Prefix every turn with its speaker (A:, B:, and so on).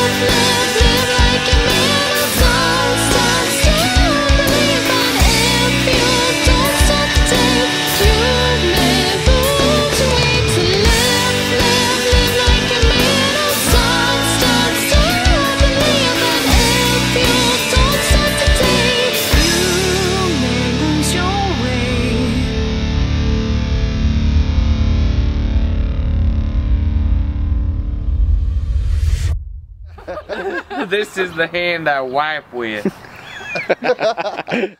A: love, love, love.
B: this is the hand I wipe with.